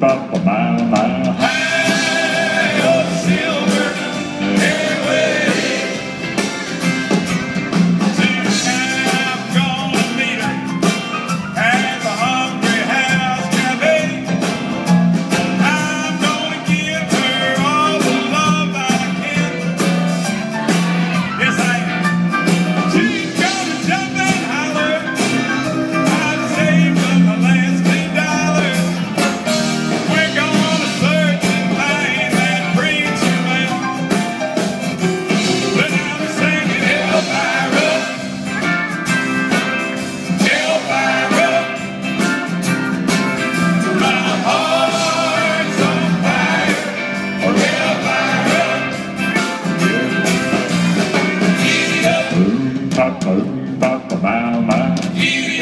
bum, bum. ba ba ba ba ba.